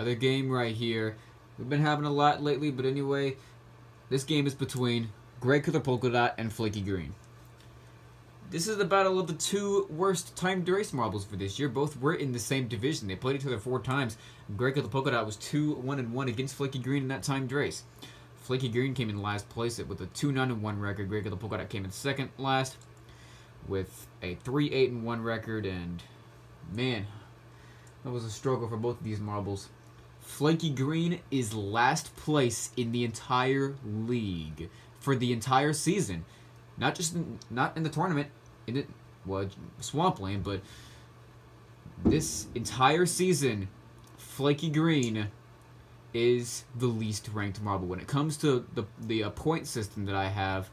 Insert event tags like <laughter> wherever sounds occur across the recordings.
Another game right here. We've been having a lot lately, but anyway, this game is between Gray Color Polka Dot and Flaky Green. This is the battle of the two worst timed race marbles for this year. Both were in the same division. They played each other four times. Gray the Polka Dot was 2 1 and 1 against Flaky Green in that timed race. Flaky Green came in last place with a 2 9 1 record. Gray the Polka Dot came in second last with a 3 8 and 1 record. And man, that was a struggle for both of these marbles. Flaky Green is last place in the entire league for the entire season. Not just in, not in the tournament, in it well Swampland, but this entire season, Flaky Green is the least ranked marble. When it comes to the the uh, point system that I have,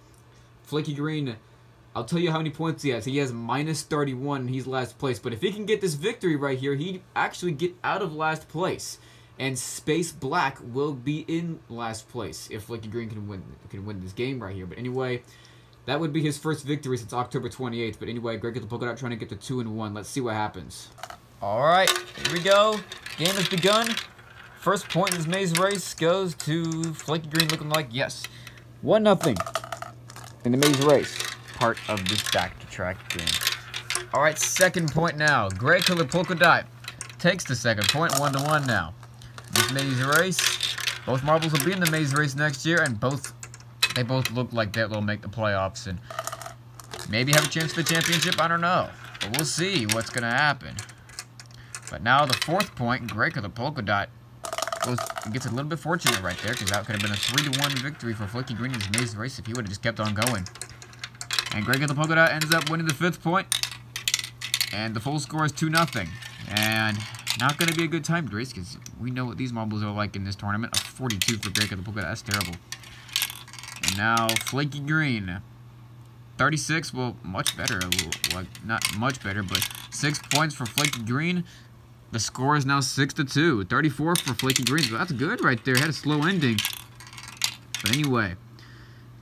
Flaky Green, I'll tell you how many points he has. He has minus 31, he's last place. But if he can get this victory right here, he'd actually get out of last place. And Space Black will be in last place if Flaky Green can win can win this game right here. But anyway, that would be his first victory since October 28th. But anyway, Greg the Polka Dot trying to get to 2 and 1. Let's see what happens. Alright, here we go. Game has begun. First point in this maze race goes to Flaky Green looking like yes. 1 nothing in the maze race. Part of this back to track game. Alright, second point now. Gray color polka dot takes the second point, one to one now. This maze race, both marbles will be in the maze race next year, and both they both look like they'll make the playoffs and maybe have a chance for the championship. I don't know, but we'll see what's gonna happen. But now the fourth point, Gray the polka dot goes gets a little bit fortunate right there because that could have been a three to one victory for Flaky Green in his maze race if he would have just kept on going. And Greg the polka dot ends up winning the fifth point, and the full score is two nothing. And not going to be a good time race because we know what these marbles are like in this tournament. A 42 for Greg the polka. That's terrible. And now Flaky Green. 36, well, much better. Like, not much better, but six points for Flaky Green. The score is now 6 to 2. 34 for Flaky Green. So that's good right there. Had a slow ending. But anyway,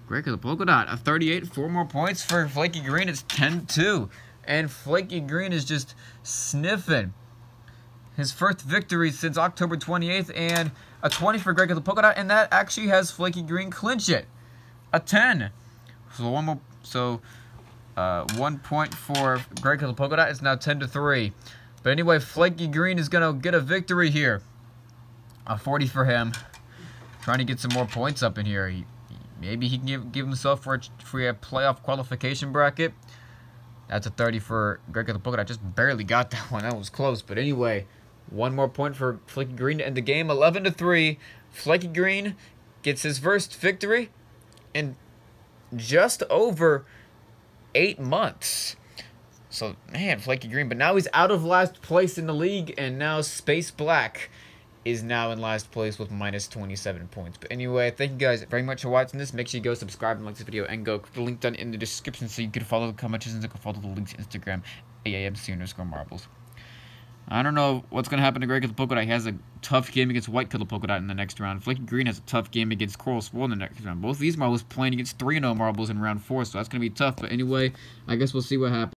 Greg the polka dot. A 38, four more points for Flaky Green. It's 10 2. And Flaky Green is just sniffing. His first victory since October 28th, and a 20 for Greg the polka dot, and that actually has Flaky Green clinch it. A 10. So one more. So uh, one point for Greg the polka dot. It's now 10 to 3. But anyway, Flaky Green is going to get a victory here. A 40 for him. Trying to get some more points up in here. He, maybe he can give, give himself for a, for a playoff qualification bracket. That's a 30 for Greg the Polka. I just barely got that <laughs> one. That was close. But anyway, one more point for Flaky Green to end the game. 11 to 3. Flaky Green gets his first victory in just over eight months. So, man, Flaky Green. But now he's out of last place in the league, and now Space Black is now in last place with minus 27 points. But anyway, thank you guys very much for watching this. Make sure you go subscribe and like this video, and go click the link down in the description so you can follow the comments and follow the links Instagram, AAMC underscore marbles. I don't know what's going to happen to Greg the Polka Dot. He has a tough game against White Color Polka Dot in the next round. Flaky Green has a tough game against Coral Swirl in the next round. Both these marbles playing against 3-0 marbles in round 4, so that's going to be tough. But anyway, I guess we'll see what happens.